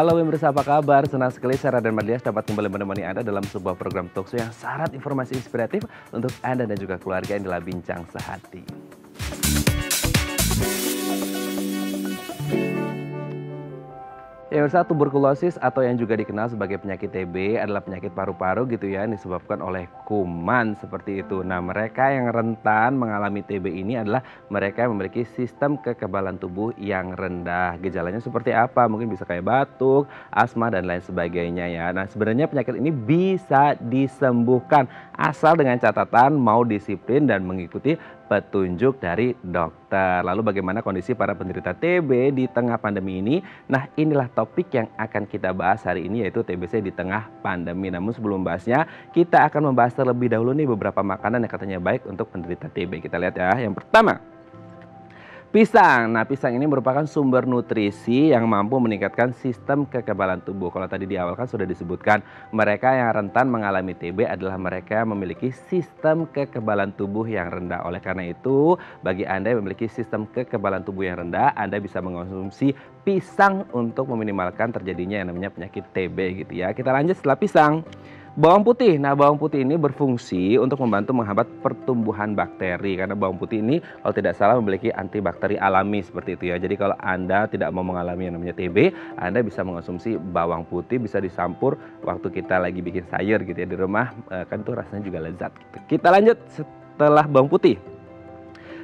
Halo pemirsa apa kabar? Senang sekali saya Raden Mardias dapat kembali menemani Anda dalam sebuah program talkshow yang syarat informasi inspiratif untuk Anda dan juga keluarga yang adalah Bincang Sehati. Ya, pemirsa tuberkulosis atau yang juga dikenal sebagai penyakit TB adalah penyakit paru-paru gitu ya, yang disebabkan oleh kuman seperti itu. Nah, mereka yang rentan mengalami TB ini adalah mereka yang memiliki sistem kekebalan tubuh yang rendah. Gejalanya seperti apa? Mungkin bisa kayak batuk, asma dan lain sebagainya ya. Nah, sebenarnya penyakit ini bisa disembuhkan asal dengan catatan mau disiplin dan mengikuti petunjuk dari dokter. Lalu bagaimana kondisi para penderita TB di tengah pandemi ini? Nah inilah topik yang akan kita bahas hari ini yaitu TBC di tengah pandemi. Namun sebelum bahasnya kita akan membahas terlebih dahulu nih beberapa makanan yang katanya baik untuk penderita TB. Kita lihat ya. Yang pertama, Pisang. Nah, pisang ini merupakan sumber nutrisi yang mampu meningkatkan sistem kekebalan tubuh. Kalau tadi di awal kan sudah disebutkan, mereka yang rentan mengalami TB adalah mereka yang memiliki sistem kekebalan tubuh yang rendah. Oleh karena itu, bagi Anda yang memiliki sistem kekebalan tubuh yang rendah, Anda bisa mengonsumsi pisang untuk meminimalkan terjadinya yang namanya penyakit TB gitu ya. Kita lanjut setelah pisang. Bawang putih. Nah, bawang putih ini berfungsi untuk membantu menghambat pertumbuhan bakteri karena bawang putih ini kalau tidak salah memiliki antibakteri alami seperti itu ya. Jadi kalau Anda tidak mau mengalami yang namanya TB, Anda bisa mengonsumsi bawang putih bisa disampur waktu kita lagi bikin sayur gitu ya di rumah eh, kan itu rasanya juga lezat gitu. Kita lanjut setelah bawang putih.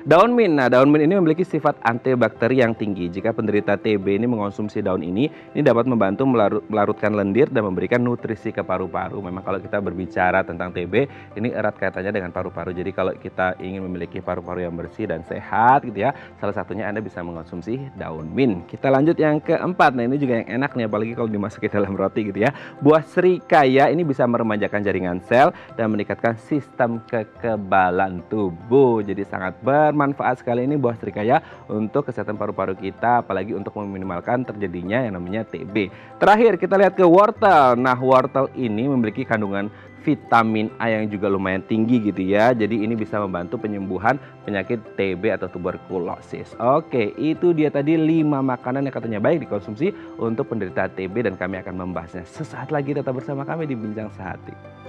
Daun mint. Nah, daun mint ini memiliki sifat antibakteri yang tinggi. Jika penderita TB ini mengonsumsi daun ini, ini dapat membantu melarut, melarutkan lendir dan memberikan nutrisi ke paru-paru. Memang kalau kita berbicara tentang TB, ini erat kaitannya dengan paru-paru. Jadi kalau kita ingin memiliki paru-paru yang bersih dan sehat gitu ya, salah satunya Anda bisa mengonsumsi daun mint. Kita lanjut yang keempat. Nah, ini juga yang enak nih apalagi kalau dimasuki dalam roti gitu ya. Buah serikaya ini bisa meremajakan jaringan sel dan meningkatkan sistem kekebalan tubuh. Jadi sangat ber bermanfaat sekali ini buah serikaya untuk kesehatan paru-paru kita, apalagi untuk meminimalkan terjadinya yang namanya TB. Terakhir kita lihat ke wortel. Nah wortel ini memiliki kandungan vitamin A yang juga lumayan tinggi gitu ya. Jadi ini bisa membantu penyembuhan penyakit TB atau tuberkulosis. Oke, itu dia tadi 5 makanan yang katanya baik dikonsumsi untuk penderita TB dan kami akan membahasnya sesaat lagi tetap bersama kami di Bincang Sehati.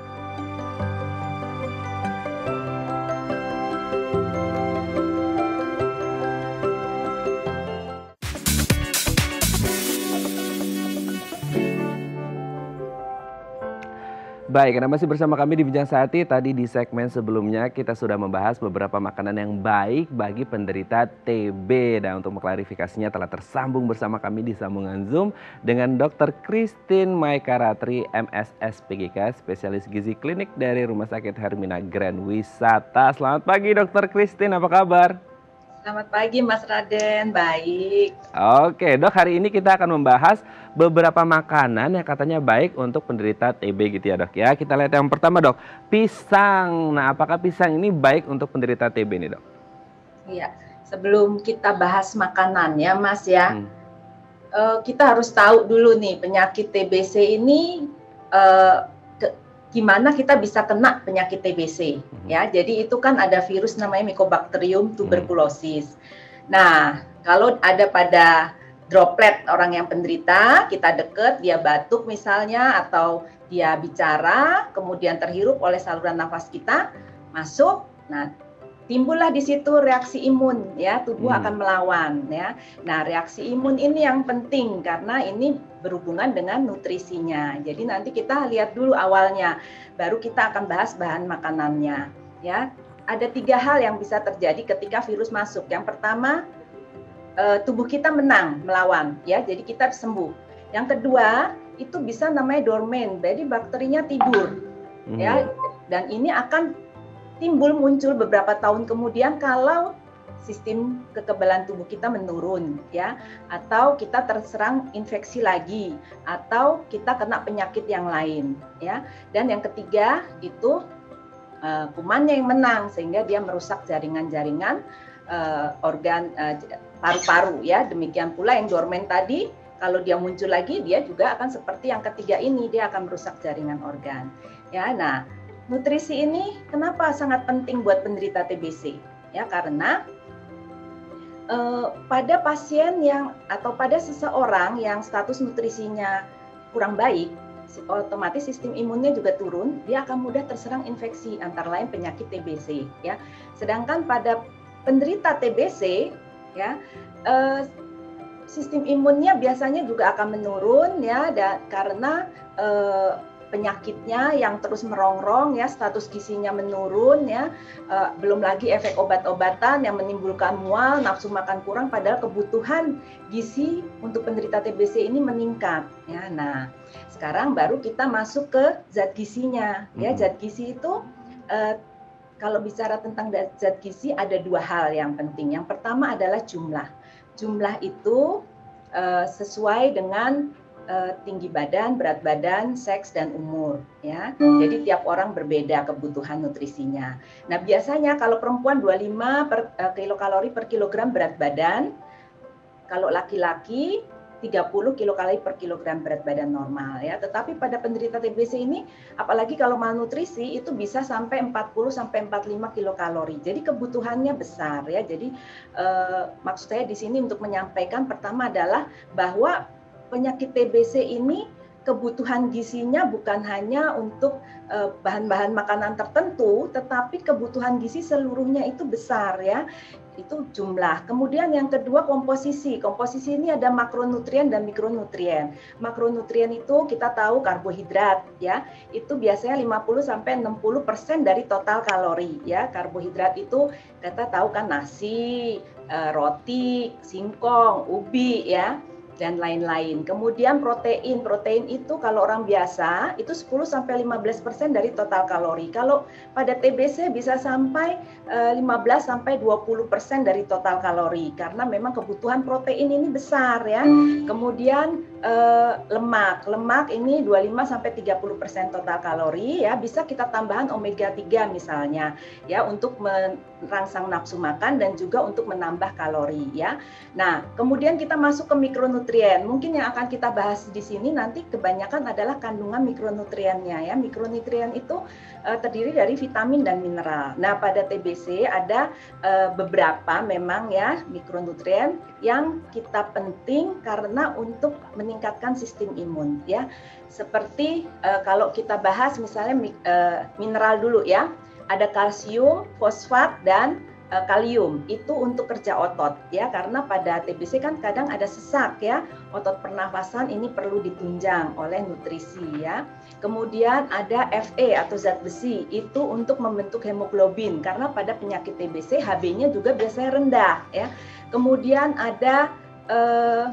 Baik, Anda masih bersama kami di Bincang Sehati. Tadi di segmen sebelumnya kita sudah membahas beberapa makanan yang baik bagi penderita TB. Dan untuk mengklarifikasinya telah tersambung bersama kami di sambungan Zoom dengan Dr. Christine Maikaratri, MSS PGK, spesialis gizi klinik dari Rumah Sakit Hermina Grand Wisata. Selamat pagi Dr. Christine, apa kabar? Selamat pagi Mas Raden, baik. Oke dok, hari ini kita akan membahas beberapa makanan yang katanya baik untuk penderita TB gitu ya dok ya. Kita lihat yang pertama dok, pisang. Nah apakah pisang ini baik untuk penderita TB nih dok? Iya, sebelum kita bahas makanan ya Mas ya, hmm. uh, kita harus tahu dulu nih penyakit TBC ini uh, gimana kita bisa kena penyakit TBC hmm. ya. Jadi itu kan ada virus namanya Mycobacterium tuberculosis. Hmm. Nah, kalau ada pada droplet orang yang penderita, kita deket, dia batuk misalnya atau dia bicara, kemudian terhirup oleh saluran nafas kita, masuk. Nah, timbullah di situ reaksi imun ya. Tubuh hmm. akan melawan ya. Nah reaksi imun ini yang penting karena ini berhubungan dengan nutrisinya. Jadi nanti kita lihat dulu awalnya baru kita akan bahas bahan makanannya ya. Ada tiga hal yang bisa terjadi ketika virus masuk. Yang pertama eh, tubuh kita menang melawan ya. Jadi kita sembuh. Yang kedua itu bisa namanya dormen. Jadi bakterinya tidur hmm. ya dan ini akan timbul muncul beberapa tahun kemudian kalau sistem kekebalan tubuh kita menurun ya. Atau kita terserang infeksi lagi atau kita kena penyakit yang lain ya. Dan yang ketiga itu uh, kumannya yang menang sehingga dia merusak jaringan-jaringan uh, organ uh, paru-paru ya. Demikian pula yang dormen tadi kalau dia muncul lagi dia juga akan seperti yang ketiga ini dia akan merusak jaringan organ ya. Nah nutrisi ini kenapa sangat penting buat penderita TBC? Ya, karena uh, pada pasien yang atau pada seseorang yang status nutrisinya kurang baik, otomatis sistem imunnya juga turun, dia akan mudah terserang infeksi antara lain penyakit TBC ya. Sedangkan pada penderita TBC ya uh, sistem imunnya biasanya juga akan menurun ya dan karena uh, penyakitnya yang terus merongrong ya status gizinya menurun ya. Uh, belum lagi efek obat-obatan yang menimbulkan mual nafsu makan kurang padahal kebutuhan gizi untuk penderita TBC ini meningkat ya. Nah sekarang baru kita masuk ke zat gizinya ya. Zat gizi itu uh, kalau bicara tentang zat gizi ada dua hal yang penting. Yang pertama adalah jumlah. Jumlah itu uh, sesuai dengan uh, tinggi badan, berat badan, seks dan umur ya. Hmm. Jadi tiap orang berbeda kebutuhan nutrisinya. Nah, biasanya kalau perempuan 25 per uh, kilokalori per kilogram berat badan, kalau laki-laki 30 kilokalori per kilogram berat badan normal ya. Tetapi pada penderita TBC ini apalagi kalau malnutrisi itu bisa sampai 40 sampai 45 kilokalori. Jadi kebutuhannya besar ya. Jadi eh, maksud saya di sini untuk menyampaikan pertama adalah bahwa penyakit TBC ini kebutuhan gizinya bukan hanya untuk eh, bahan-bahan makanan tertentu, tetapi kebutuhan gizi seluruhnya itu besar ya. Itu jumlah. Kemudian yang kedua komposisi. Komposisi ini ada makronutrien dan mikronutrien. Makronutrien itu kita tahu karbohidrat ya. Itu biasanya 50 sampai 60% dari total kalori ya. Karbohidrat itu kita tahu kan nasi, eh, roti, singkong, ubi ya dan lain-lain. Kemudian protein, protein itu kalau orang biasa itu 10 sampai 15% dari total kalori. Kalau pada TBC bisa sampai 15 eh, sampai 20% dari total kalori karena memang kebutuhan protein ini besar ya. Kemudian eh, lemak, lemak ini 25 sampai 30% total kalori ya. Bisa kita tambahan omega 3 misalnya ya untuk merangsang nafsu makan dan juga untuk menambah kalori ya. Nah, kemudian kita masuk ke mikronutrien mikronutrien. Mungkin yang akan kita bahas di sini nanti kebanyakan adalah kandungan mikronutriennya ya. Mikronutrien itu uh, terdiri dari vitamin dan mineral. Nah, pada TBC ada uh, beberapa memang ya mikronutrien yang kita penting karena untuk meningkatkan sistem imun ya. Seperti uh, kalau kita bahas misalnya uh, mineral dulu ya. Ada kalsium, fosfat dan uh, kalium. Itu untuk kerja otot ya. Karena pada TBC kan kadang ada sesak ya. Otot pernafasan ini perlu ditunjang oleh nutrisi ya. Kemudian ada Fe atau zat besi. Itu untuk membentuk hemoglobin. Karena pada penyakit TBC Hb-nya juga biasanya rendah ya. Kemudian ada uh,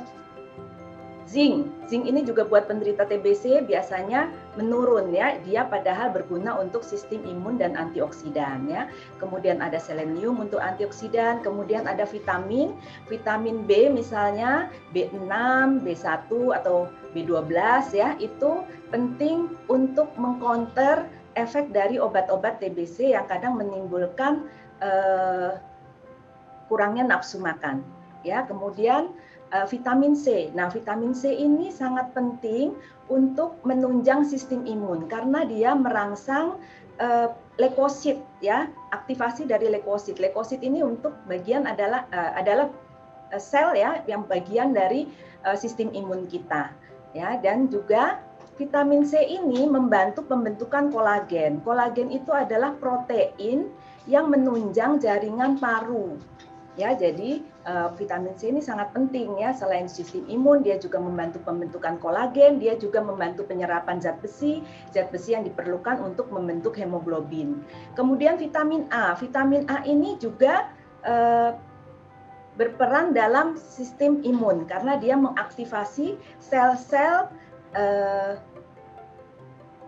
zinc. Zinc ini juga buat penderita TBC biasanya menurun ya. Dia padahal berguna untuk sistem imun dan antioksidan ya. Kemudian ada selenium untuk antioksidan, kemudian ada vitamin, vitamin B misalnya B6, B1 atau B12 ya. Itu penting untuk mengcounter efek dari obat-obat TBC yang kadang menimbulkan uh, kurangnya nafsu makan ya. Kemudian vitamin C. Nah, vitamin C ini sangat penting untuk menunjang sistem imun karena dia merangsang uh, leukosit ya, aktivasi dari leukosit. Leukosit ini untuk bagian adalah uh, adalah sel ya yang bagian dari uh, sistem imun kita ya dan juga vitamin C ini membantu pembentukan kolagen. Kolagen itu adalah protein yang menunjang jaringan paru Ya, jadi uh, vitamin C ini sangat penting ya. Selain sistem imun, dia juga membantu pembentukan kolagen, dia juga membantu penyerapan zat besi, zat besi yang diperlukan untuk membentuk hemoglobin. Kemudian vitamin A, vitamin A ini juga uh, berperan dalam sistem imun karena dia mengaktifasi sel-sel uh,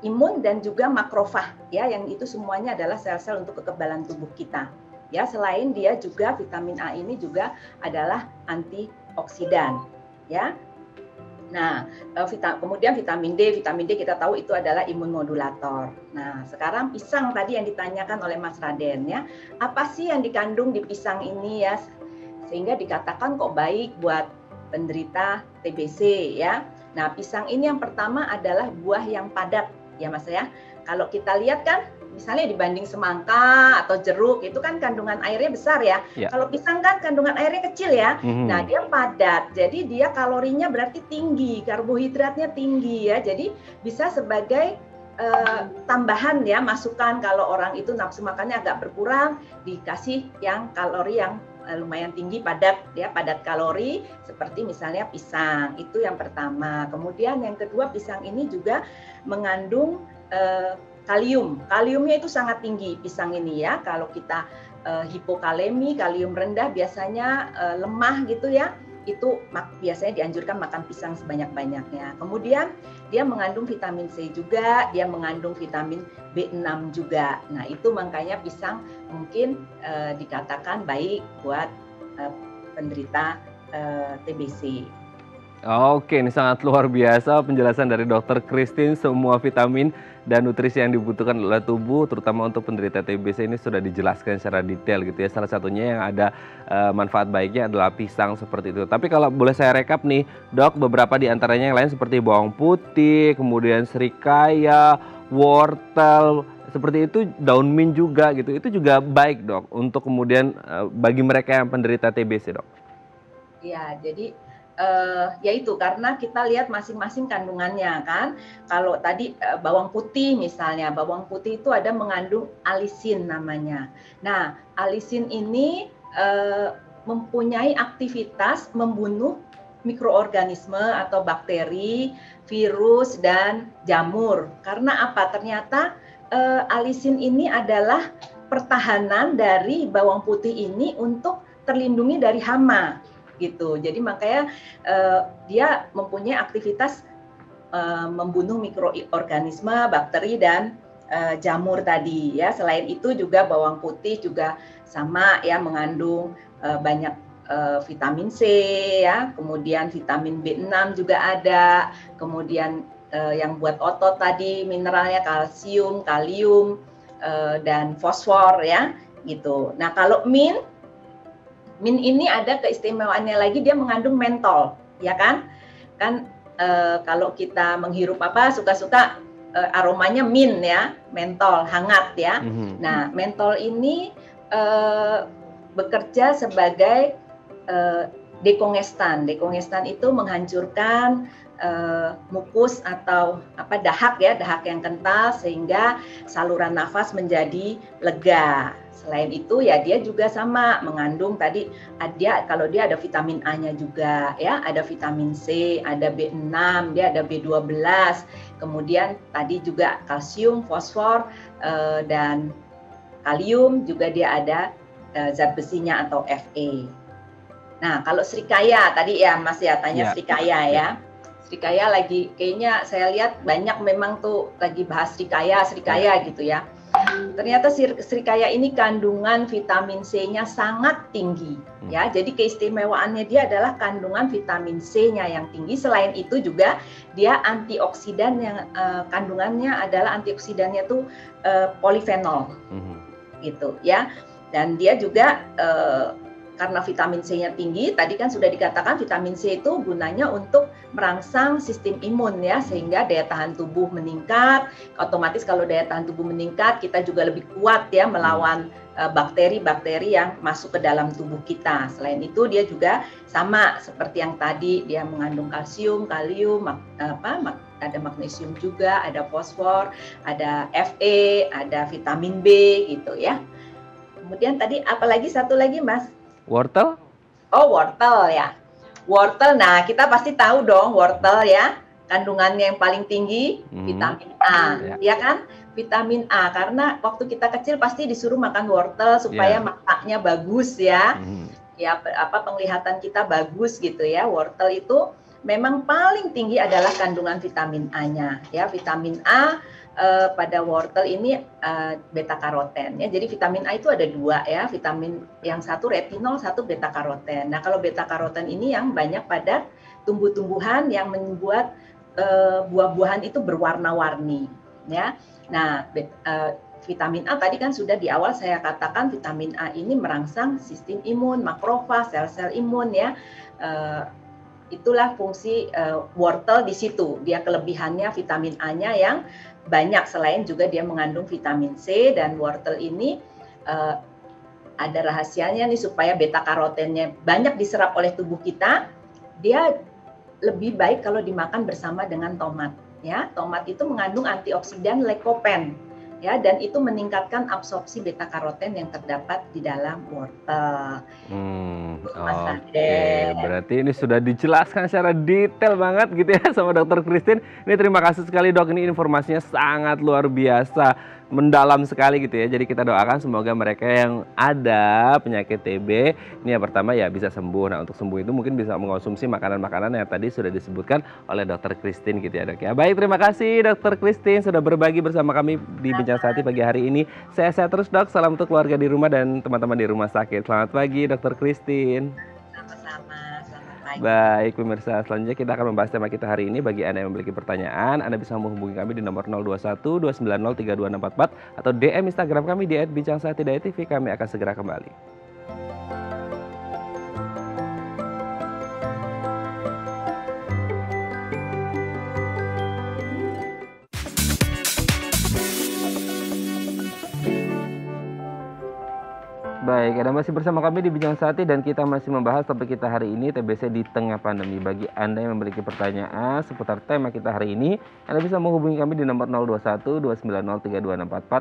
imun dan juga makrofag ya, yang itu semuanya adalah sel-sel untuk kekebalan tubuh kita. Ya, selain dia juga vitamin A ini juga adalah antioksidan, ya. Nah, eh, kemudian vitamin D, vitamin D kita tahu itu adalah imunmodulator. Nah, sekarang pisang tadi yang ditanyakan oleh Mas Raden ya, apa sih yang dikandung di pisang ini ya, sehingga dikatakan kok baik buat penderita TBC ya. Nah, pisang ini yang pertama adalah buah yang padat ya Mas ya. Kalau kita lihat kan misalnya dibanding semangka atau jeruk itu kan kandungan airnya besar ya. ya. Kalau pisang kan kandungan airnya kecil ya. Mm-hmm. Nah dia padat, jadi dia kalorinya berarti tinggi, karbohidratnya tinggi ya. Jadi bisa sebagai uh, tambahan ya masukan kalau orang itu nafsu makannya agak berkurang dikasih yang kalori yang uh, lumayan tinggi padat ya padat kalori seperti misalnya pisang itu yang pertama kemudian yang kedua pisang ini juga mengandung uh, kalium kaliumnya itu sangat tinggi pisang ini ya kalau kita uh, hipokalemi kalium rendah biasanya uh, lemah gitu ya itu biasanya dianjurkan makan pisang sebanyak-banyaknya. Kemudian dia mengandung vitamin C juga, dia mengandung vitamin B6 juga. Nah, itu makanya pisang mungkin uh, dikatakan baik buat uh, penderita uh, TBC. Oke, ini sangat luar biasa penjelasan dari Dokter Christine. Semua vitamin dan nutrisi yang dibutuhkan oleh tubuh, terutama untuk penderita TBC ini sudah dijelaskan secara detail gitu ya. Salah satunya yang ada uh, manfaat baiknya adalah pisang seperti itu. Tapi kalau boleh saya rekap nih, dok, beberapa di antaranya yang lain seperti bawang putih, kemudian serikaya, wortel, seperti itu daun mint juga gitu. Itu juga baik dok untuk kemudian uh, bagi mereka yang penderita TBC dok. Iya, jadi uh, yaitu karena kita lihat masing-masing kandungannya kan. Kalau tadi uh, bawang putih misalnya, bawang putih itu ada mengandung alisin namanya. Nah, alisin ini uh, mempunyai aktivitas membunuh mikroorganisme atau bakteri, virus dan jamur. Karena apa? Ternyata uh, alisin ini adalah pertahanan dari bawang putih ini untuk terlindungi dari hama gitu. Jadi makanya uh, dia mempunyai aktivitas uh, membunuh mikroorganisme, bakteri dan uh, jamur tadi ya. Selain itu juga bawang putih juga sama ya mengandung uh, banyak vitamin C ya, kemudian vitamin B6 juga ada, kemudian uh, yang buat otot tadi mineralnya kalsium, kalium uh, dan fosfor ya gitu. Nah, kalau min Min ini ada keistimewaannya lagi dia mengandung mentol, ya kan? Kan e, kalau kita menghirup apa suka-suka e, aromanya min ya, mentol hangat ya. Mm-hmm. Nah, mentol ini e, bekerja sebagai e, dekongestan. Dekongestan itu menghancurkan uh, mukus atau apa dahak ya, dahak yang kental sehingga saluran nafas menjadi lega. Selain itu ya dia juga sama mengandung tadi ada kalau dia ada vitamin A-nya juga ya, ada vitamin C, ada B6, dia ada B12. Kemudian tadi juga kalsium, fosfor uh, dan kalium juga dia ada uh, zat besinya atau Fe. Nah, kalau Srikaya tadi ya Mas ya tanya ya. Srikaya ya. Srikaya lagi kayaknya saya lihat banyak memang tuh lagi bahas Srikaya, Srikaya ya. gitu ya. Ternyata Srikaya ini kandungan vitamin C-nya sangat tinggi hmm. ya. Jadi keistimewaannya dia adalah kandungan vitamin C-nya yang tinggi. Selain itu juga dia antioksidan yang uh, kandungannya adalah antioksidannya tuh uh, polifenol. Hmm. Gitu ya. Dan dia juga uh, karena vitamin C-nya tinggi, tadi kan sudah dikatakan vitamin C itu gunanya untuk merangsang sistem imun ya, sehingga daya tahan tubuh meningkat. Otomatis kalau daya tahan tubuh meningkat, kita juga lebih kuat ya melawan eh, bakteri-bakteri yang masuk ke dalam tubuh kita. Selain itu dia juga sama seperti yang tadi dia mengandung kalsium, kalium, mak, apa, mak, ada magnesium juga, ada fosfor, ada Fe, ada vitamin B gitu ya. Kemudian tadi apalagi satu lagi Mas? Wortel? Oh, wortel ya. Wortel, nah kita pasti tahu dong wortel ya. Kandungannya yang paling tinggi hmm. vitamin A, ya. ya kan? Vitamin A karena waktu kita kecil pasti disuruh makan wortel supaya yeah. matanya bagus ya. Hmm. Ya apa penglihatan kita bagus gitu ya. Wortel itu memang paling tinggi adalah kandungan vitamin A-nya ya. Vitamin A uh, pada wortel ini uh, beta karoten ya. Jadi vitamin A itu ada dua ya, vitamin yang satu retinol, satu beta karoten. Nah kalau beta karoten ini yang banyak pada tumbuh-tumbuhan yang membuat uh, buah-buahan itu berwarna-warni ya. Nah bet, uh, vitamin A tadi kan sudah di awal saya katakan vitamin A ini merangsang sistem imun, makrofag, sel-sel imun ya. Uh, itulah fungsi uh, wortel di situ. Dia kelebihannya vitamin A-nya yang banyak selain juga dia mengandung vitamin C dan wortel ini uh, ada rahasianya nih supaya beta karotennya banyak diserap oleh tubuh kita. Dia lebih baik kalau dimakan bersama dengan tomat ya. Tomat itu mengandung antioksidan lycopene ya dan itu meningkatkan absorpsi beta karoten yang terdapat di dalam wortel. Hmm, Oke, okay. berarti ini sudah dijelaskan secara detail banget gitu ya sama Dokter Christine. Ini terima kasih sekali dok, ini informasinya sangat luar biasa mendalam sekali gitu ya. Jadi kita doakan semoga mereka yang ada penyakit TB ini yang pertama ya bisa sembuh. Nah untuk sembuh itu mungkin bisa mengonsumsi makanan-makanan yang tadi sudah disebutkan oleh Dokter Christine gitu ya dok ya. Baik terima kasih Dokter Christine sudah berbagi bersama kami di Bincang Sati pagi hari ini. Saya sehat terus dok. Salam untuk keluarga di rumah dan teman-teman di rumah sakit. Selamat pagi Dokter Christine. Baik pemirsa, selanjutnya kita akan membahas tema kita hari ini. Bagi Anda yang memiliki pertanyaan, Anda bisa menghubungi kami di nomor 021 290 32644 atau DM Instagram kami di @bincangsaati.tv. Kami akan segera kembali. Baik, Anda masih bersama kami di Bincang Sati dan kita masih membahas topik kita hari ini TBC di tengah pandemi. Bagi Anda yang memiliki pertanyaan seputar tema kita hari ini, Anda bisa menghubungi kami di nomor 021 290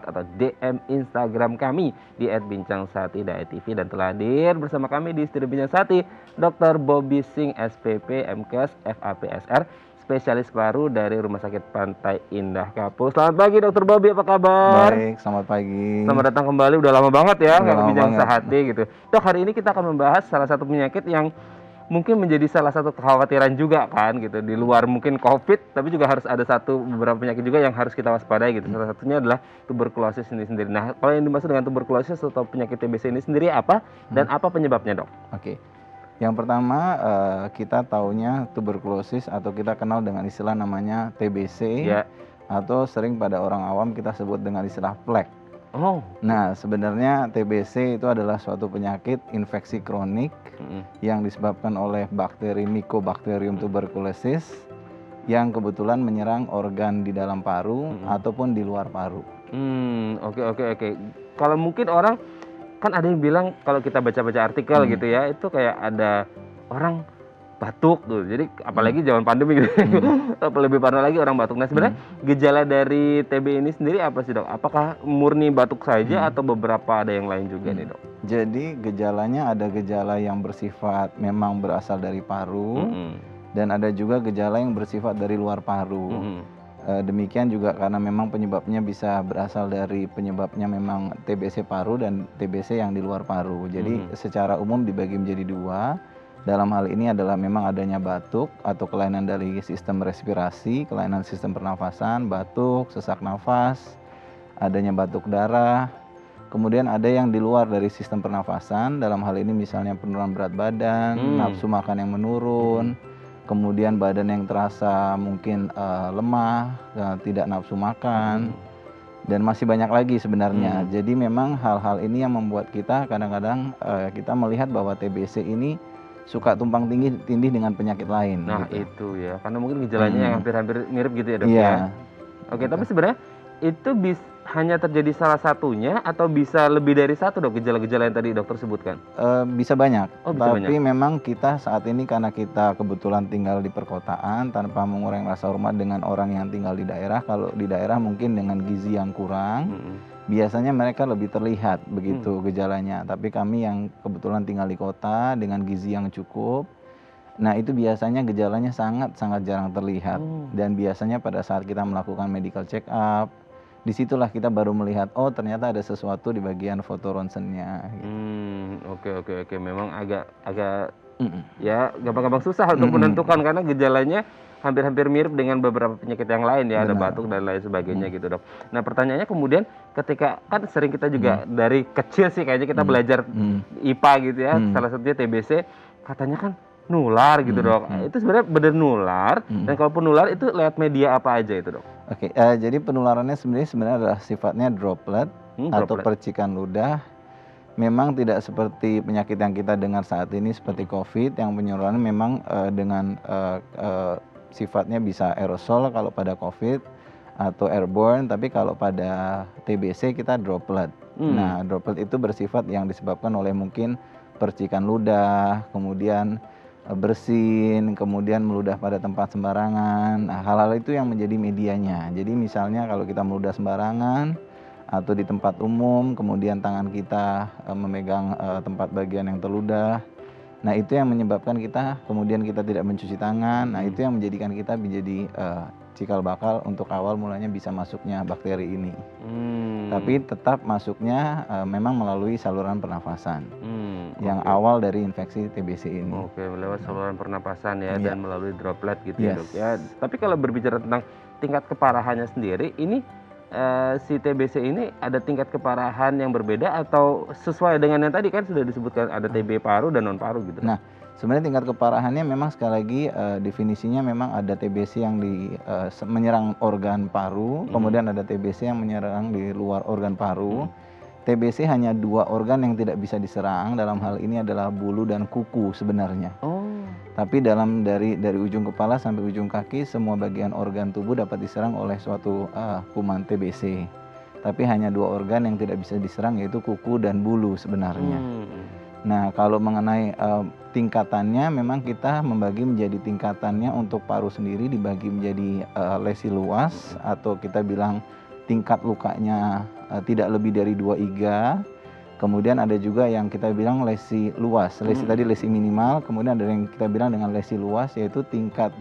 atau DM Instagram kami di @bincang_sati.tv dan telah hadir bersama kami di studio Bincang Sati Dr. Bobby Singh SPP MKes FAPSR spesialis paru dari Rumah Sakit Pantai Indah Kapuk. Selamat pagi Dokter Bobby, apa kabar? Baik, selamat pagi. Selamat datang kembali, udah lama banget ya nggak bincang sehati gitu. Dok, hari ini kita akan membahas salah satu penyakit yang mungkin menjadi salah satu kekhawatiran juga kan gitu di luar mungkin COVID tapi juga harus ada satu beberapa penyakit juga yang harus kita waspadai gitu salah satunya adalah tuberkulosis ini sendiri. Nah kalau yang dimaksud dengan tuberkulosis atau penyakit TBC ini sendiri apa dan hmm. apa penyebabnya dok? Oke okay. Yang pertama uh, kita taunya tuberkulosis atau kita kenal dengan istilah namanya TBC yeah. atau sering pada orang awam kita sebut dengan istilah plek. Oh. Nah, sebenarnya TBC itu adalah suatu penyakit infeksi kronik mm yang disebabkan oleh bakteri Mycobacterium tuberculosis yang kebetulan menyerang organ di dalam paru mm ataupun di luar paru. Hmm, oke okay, oke okay, oke. Okay. Kalau mungkin orang kan ada yang bilang kalau kita baca-baca artikel hmm. gitu ya itu kayak ada orang batuk tuh jadi apalagi hmm. zaman pandemi gitu hmm. lebih parah lagi orang batuk nah sebenarnya hmm. gejala dari TB ini sendiri apa sih dok apakah murni batuk saja hmm. atau beberapa ada yang lain juga hmm. nih dok jadi gejalanya ada gejala yang bersifat memang berasal dari paru hmm. dan ada juga gejala yang bersifat dari luar paru hmm demikian juga karena memang penyebabnya bisa berasal dari penyebabnya memang TBC paru dan TBC yang di luar paru. Jadi hmm. secara umum dibagi menjadi dua. Dalam hal ini adalah memang adanya batuk atau kelainan dari sistem respirasi, kelainan sistem pernafasan, batuk, sesak nafas, adanya batuk darah. Kemudian ada yang di luar dari sistem pernafasan, dalam hal ini misalnya penurunan berat badan, hmm. nafsu makan yang menurun. Hmm kemudian badan yang terasa mungkin uh, lemah, uh, tidak nafsu makan, hmm. dan masih banyak lagi sebenarnya. Hmm. Jadi memang hal-hal ini yang membuat kita kadang-kadang uh, kita melihat bahwa TBC ini suka tumpang tinggi tindih dengan penyakit lain. Nah gitu. itu ya, karena mungkin gejalanya hmm. yang hampir-hampir mirip gitu ya dok yeah. ya. Oke, tapi sebenarnya itu bisa hanya terjadi salah satunya atau bisa lebih dari satu dok gejala-gejala yang tadi dokter sebutkan? Uh, bisa banyak. Oh, bisa Tapi banyak. memang kita saat ini karena kita kebetulan tinggal di perkotaan tanpa mengurangi rasa hormat dengan orang yang tinggal di daerah. Kalau di daerah mungkin dengan gizi yang kurang, hmm. biasanya mereka lebih terlihat begitu hmm. gejalanya. Tapi kami yang kebetulan tinggal di kota dengan gizi yang cukup, Nah itu biasanya gejalanya sangat sangat jarang terlihat oh. dan biasanya pada saat kita melakukan medical check up di situlah kita baru melihat oh ternyata ada sesuatu di bagian foto ronsennya. Gitu. Hmm oke oke oke memang agak agak mm -mm. ya gampang-gampang susah untuk mm -mm. menentukan karena gejalanya hampir-hampir mirip dengan beberapa penyakit yang lain ya Benar. ada batuk dan lain sebagainya mm. gitu dok. Nah pertanyaannya kemudian ketika kan sering kita juga mm. dari kecil sih kayaknya kita mm. belajar mm. IPA gitu ya mm. salah satunya TBC katanya kan nular gitu hmm, dok. Hmm. Itu sebenarnya benar nular hmm. dan kalaupun nular itu lewat media apa aja itu dok? Oke, okay, uh, eh, jadi penularannya sebenarnya sebenarnya adalah sifatnya droplet hmm, atau droplet. percikan ludah memang tidak seperti penyakit yang kita dengar saat ini seperti COVID yang penularannya memang uh, dengan uh, uh, sifatnya bisa aerosol kalau pada COVID atau airborne, tapi kalau pada TBC kita droplet. Hmm. Nah, droplet itu bersifat yang disebabkan oleh mungkin percikan ludah, kemudian bersin, kemudian meludah pada tempat sembarangan. Nah, hal-hal itu yang menjadi medianya. Jadi misalnya kalau kita meludah sembarangan, atau di tempat umum, kemudian tangan kita e, memegang e, tempat bagian yang terludah. Nah, itu yang menyebabkan kita kemudian kita tidak mencuci tangan. Nah, itu yang menjadikan kita menjadi e, cikal bakal untuk awal mulanya bisa masuknya bakteri ini. Hmm. Tapi tetap masuknya e, memang melalui saluran pernafasan. Hmm, yang okay. awal dari infeksi TBC ini. Oke, okay, lewat saluran pernapasan ya yeah. dan melalui droplet gitu ya, yes. ya, Dok ya. Tapi kalau berbicara tentang tingkat keparahannya sendiri, ini uh, si TBC ini ada tingkat keparahan yang berbeda atau sesuai dengan yang tadi kan sudah disebutkan ada TB paru dan non paru gitu. Nah, sebenarnya tingkat keparahannya memang sekali lagi uh, definisinya memang ada TBC yang di uh, menyerang organ paru, hmm. kemudian ada TBC yang menyerang di luar organ paru. Hmm. TBC hanya dua organ yang tidak bisa diserang dalam hal ini adalah bulu dan kuku sebenarnya. Oh. Tapi dalam dari dari ujung kepala sampai ujung kaki semua bagian organ tubuh dapat diserang oleh suatu uh, kuman TBC. Tapi hanya dua organ yang tidak bisa diserang yaitu kuku dan bulu sebenarnya. Hmm. Nah, kalau mengenai uh, tingkatannya memang kita membagi menjadi tingkatannya untuk paru sendiri dibagi menjadi uh, lesi luas atau kita bilang tingkat lukanya uh, tidak lebih dari 2 IGA Kemudian ada juga yang kita bilang lesi luas. Lesi hmm. tadi lesi minimal, kemudian ada yang kita bilang dengan lesi luas yaitu tingkat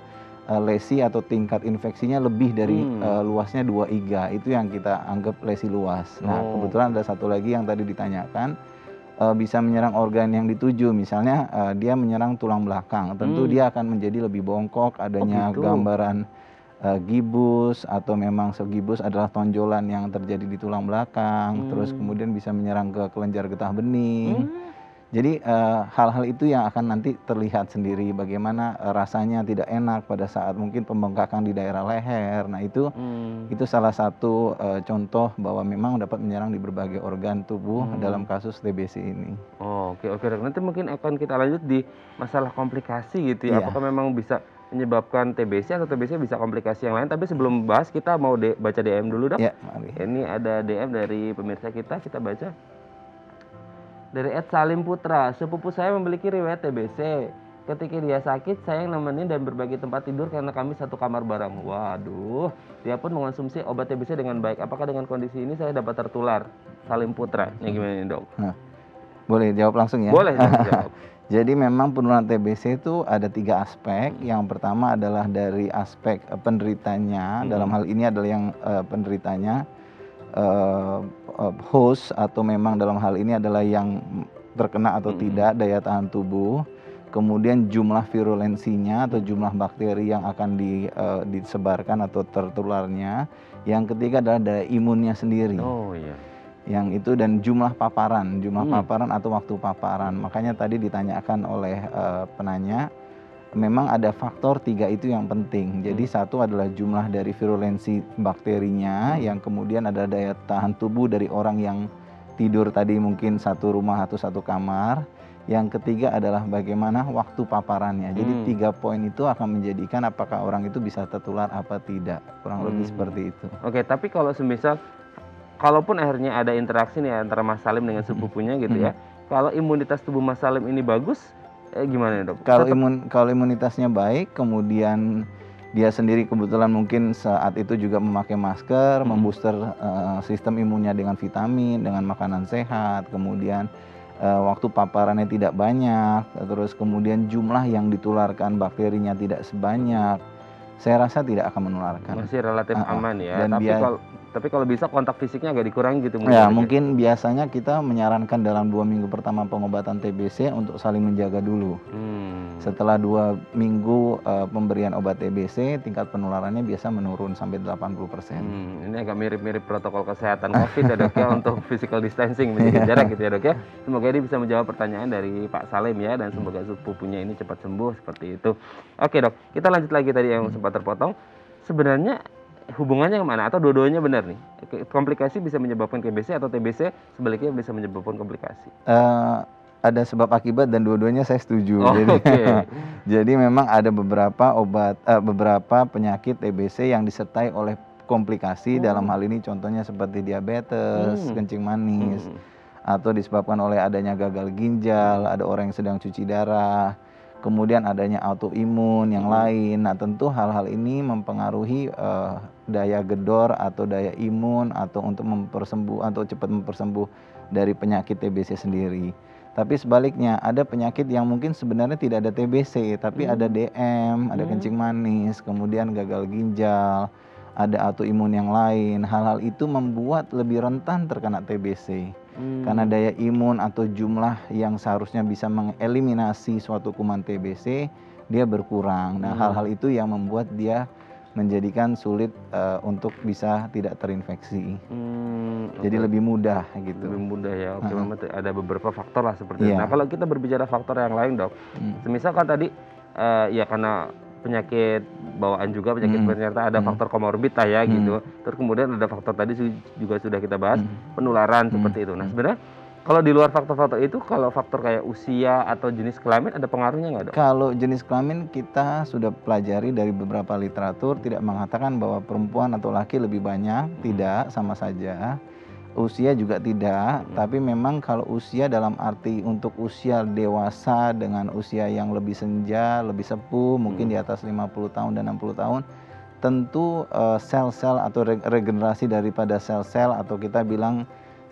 uh, lesi atau tingkat infeksinya lebih dari hmm. uh, luasnya 2 IGA. Itu yang kita anggap lesi luas. Nah, oh. kebetulan ada satu lagi yang tadi ditanyakan uh, bisa menyerang organ yang dituju. Misalnya uh, dia menyerang tulang belakang. Tentu hmm. dia akan menjadi lebih bongkok, adanya oh, gitu. gambaran uh, gibus atau memang segibus adalah tonjolan yang terjadi di tulang belakang, hmm. terus kemudian bisa menyerang ke kelenjar getah bening. Hmm. Jadi eh, hal-hal uh, itu yang akan nanti terlihat sendiri bagaimana uh, rasanya tidak enak pada saat mungkin pembengkakan di daerah leher. Nah itu hmm. itu salah satu uh, contoh bahwa memang dapat menyerang di berbagai organ tubuh hmm. dalam kasus TBC ini. Oh, oke oke nanti mungkin akan kita lanjut di masalah komplikasi gitu ya. Yeah. Apakah memang bisa menyebabkan TBC atau TBC bisa komplikasi yang lain. Tapi sebelum bahas kita mau de baca DM dulu dok. Ya, mari. Ini ada DM dari pemirsa kita, kita baca. Dari Ed Salim Putra, sepupu saya memiliki riwayat TBC. Ketika dia sakit, saya yang nemenin dan berbagi tempat tidur karena kami satu kamar bareng. Waduh, dia pun mengonsumsi obat TBC dengan baik. Apakah dengan kondisi ini saya dapat tertular? Salim Putra, ini gimana nih dok? Nah, boleh jawab langsung ya? Boleh jawab. Jadi memang penurunan TBC itu ada tiga aspek. Yang pertama adalah dari aspek penderitanya. Hmm. Dalam hal ini adalah yang uh, penderitanya uh, host atau memang dalam hal ini adalah yang terkena atau hmm. tidak daya tahan tubuh. Kemudian jumlah virulensinya atau jumlah bakteri yang akan di, uh, disebarkan atau tertularnya. Yang ketiga adalah daya imunnya sendiri. Oh iya yang itu dan jumlah paparan, jumlah hmm. paparan atau waktu paparan. Makanya tadi ditanyakan oleh uh, penanya, memang ada faktor tiga itu yang penting. Jadi hmm. satu adalah jumlah dari virulensi bakterinya, hmm. yang kemudian ada daya tahan tubuh dari orang yang tidur tadi mungkin satu rumah atau satu kamar. Yang ketiga adalah bagaimana waktu paparannya. Jadi hmm. tiga poin itu akan menjadikan apakah orang itu bisa tertular apa tidak. Kurang lebih hmm. seperti itu. Oke, tapi kalau semisal kalaupun akhirnya ada interaksi nih antara Mas Salim dengan sepupunya gitu ya. Kalau imunitas tubuh Mas Salim ini bagus, eh, gimana dok? Kalau imun kalau imunitasnya baik, kemudian dia sendiri kebetulan mungkin saat itu juga memakai masker, hmm. membooster uh, sistem imunnya dengan vitamin, dengan makanan sehat, kemudian uh, waktu paparannya tidak banyak, terus kemudian jumlah yang ditularkan bakterinya tidak sebanyak, saya rasa tidak akan menularkan. Masih relatif uh, aman ya. Dan Tapi kalau tapi kalau bisa kontak fisiknya agak dikurangi gitu mungkin. Ya, mungkin biasanya kita menyarankan dalam dua minggu pertama pengobatan TBC untuk saling menjaga dulu. Hmm. Setelah dua minggu uh, pemberian obat TBC, tingkat penularannya biasa menurun sampai 80%. Hmm, ini agak mirip-mirip protokol kesehatan COVID ya dok ya untuk physical distancing menjaga iya. jarak gitu ya dok ya. Semoga ini bisa menjawab pertanyaan dari Pak Salim ya dan semoga sepupunya ini cepat sembuh seperti itu. Oke dok, kita lanjut lagi tadi yang sempat terpotong. Sebenarnya hubungannya ke mana atau dua-duanya benar nih? Komplikasi bisa menyebabkan TBC atau TBC sebaliknya bisa menyebabkan komplikasi? Uh, ada sebab akibat dan dua-duanya saya setuju. Oh, jadi, okay. jadi memang ada beberapa obat, uh, beberapa penyakit TBC yang disertai oleh komplikasi oh. dalam hal ini contohnya seperti diabetes, hmm. kencing manis, hmm. atau disebabkan oleh adanya gagal ginjal, ada orang yang sedang cuci darah, kemudian adanya autoimun yang hmm. lain. Nah, tentu hal-hal ini mempengaruhi uh, daya gedor atau daya imun atau untuk mempersembuh atau cepat mempersembuh dari penyakit TBC sendiri. Tapi sebaliknya ada penyakit yang mungkin sebenarnya tidak ada TBC, tapi hmm. ada DM, ada hmm. kencing manis, kemudian gagal ginjal, ada autoimun yang lain. Hal-hal itu membuat lebih rentan terkena TBC. Hmm. Karena daya imun atau jumlah yang seharusnya bisa mengeliminasi suatu kuman TBC dia berkurang. Nah, hmm. hal-hal hmm. itu yang membuat dia menjadikan sulit uh, untuk bisa tidak terinfeksi. Hmm, okay. Jadi lebih mudah gitu. Lebih mudah ya. Oke, uh -huh. ada beberapa faktor lah seperti yeah. itu. Iya. Nah, kalau kita berbicara faktor yang lain, Dok. Hmm. Misalkan tadi uh, ya karena penyakit bawaan juga penyakit hmm. ternyata ada hmm. faktor komorbid lah ya hmm. gitu. Terus kemudian ada faktor tadi juga sudah kita bahas hmm. penularan hmm. seperti itu. Nah, sebenarnya kalau di luar faktor-faktor itu, kalau faktor kayak usia atau jenis kelamin ada pengaruhnya nggak dok? Kalau jenis kelamin kita sudah pelajari dari beberapa literatur tidak mengatakan bahwa perempuan atau laki lebih banyak, hmm. tidak sama saja. Usia juga tidak, hmm. tapi memang kalau usia dalam arti untuk usia dewasa dengan usia yang lebih senja, lebih sepuh, mungkin hmm. di atas 50 tahun dan 60 tahun, tentu eh, sel-sel uh, atau regenerasi daripada sel-sel atau kita bilang